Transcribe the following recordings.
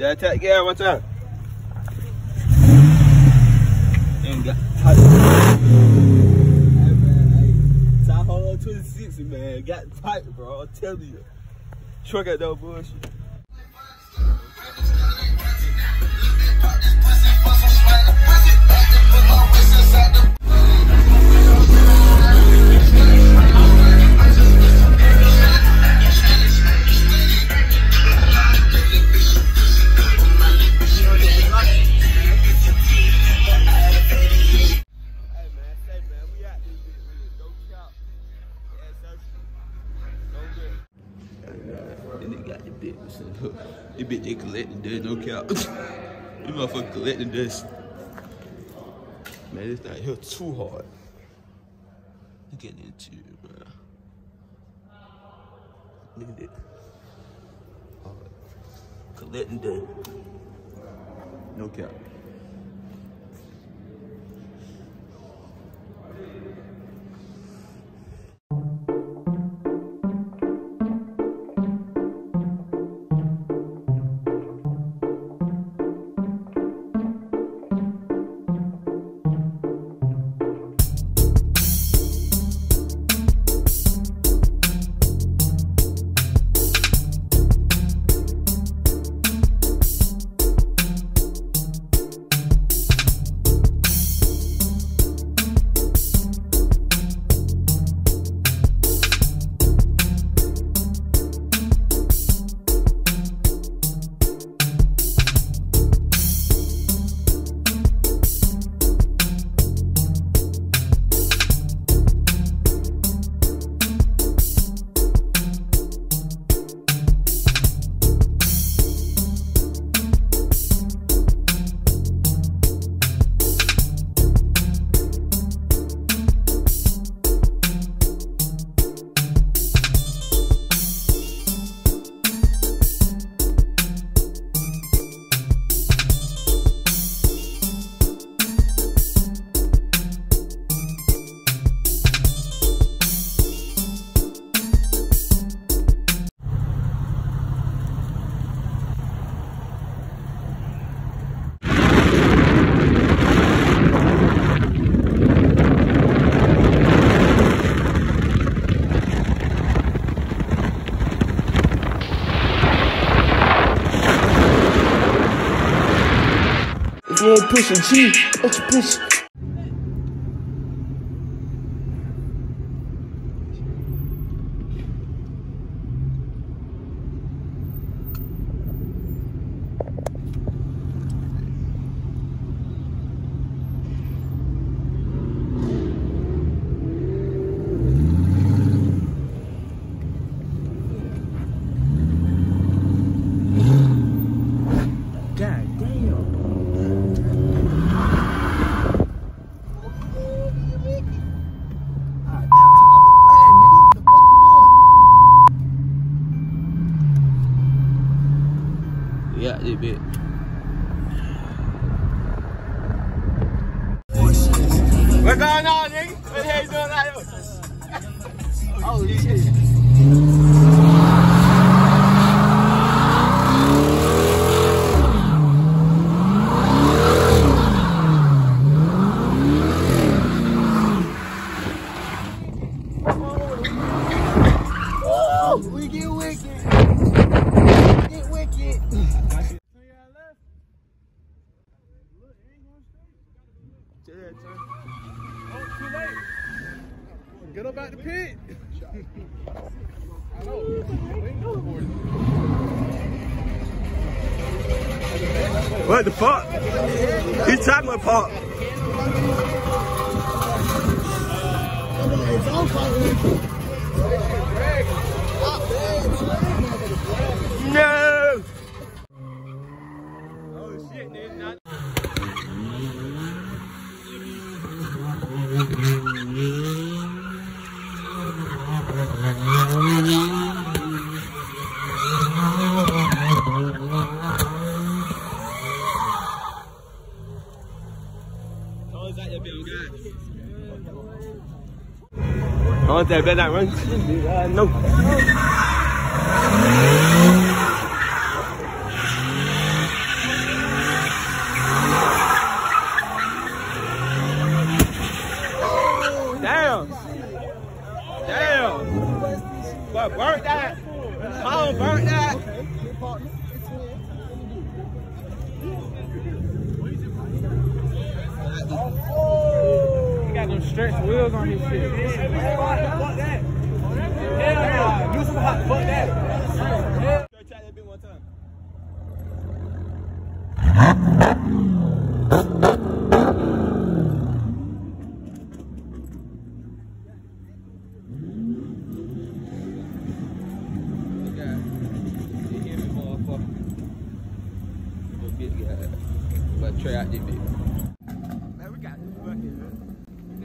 dad. Take care tight. Hey, man, hey. Tahoe 26, man. Got tight, bro. I'm telling you. Truck at that bullshit. Collecting dust, no cap. you motherfucker collecting dust. Man, this thing here too hard. Look at this shit, man. Look at it. Collecting dust. No count. Pushing G, what you push? God damn. Yeah, they bit. What's What the fuck? He's talking about pop. No! Oh shit, dude. Want that better not run. Uh, no. Damn. Damn. But burnt that. Mom burnt that. He got them stretch wheels on his shit. Fuck that. Hell no. Do some hot. Fuck that. Try that bit one time. Try out this bit. Man, we got this bucket, man. We got the goddamn intercept over here. Keep My boy got the motherfucking intercept out this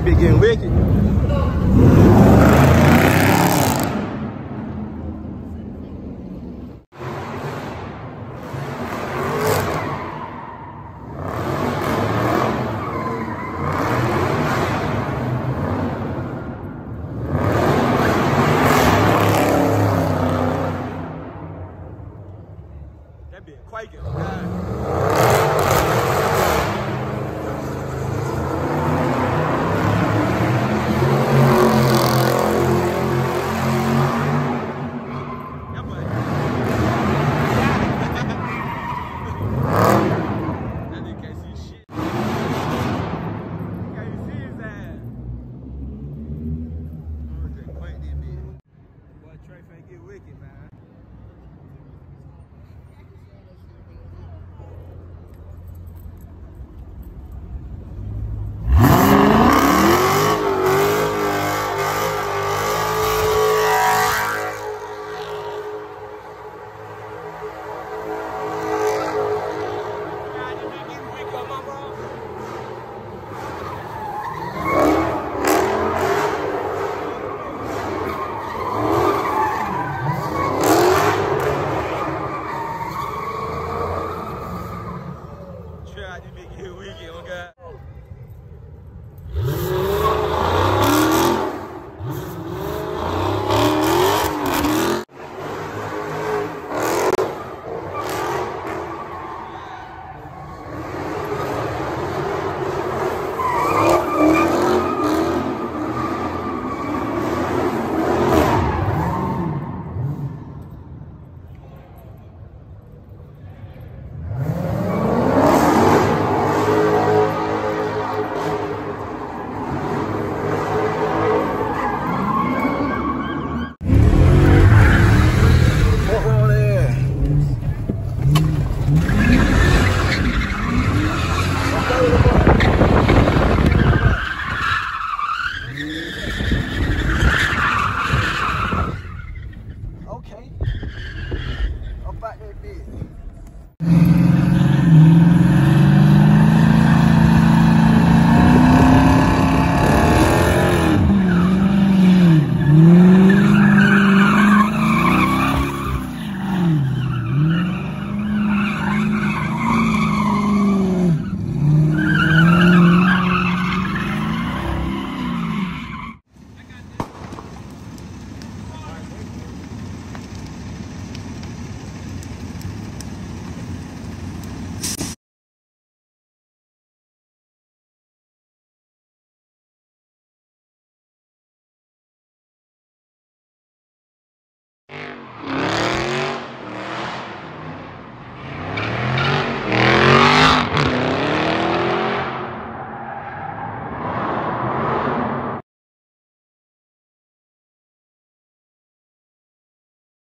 They be getting wicked. That be quaking. about that business.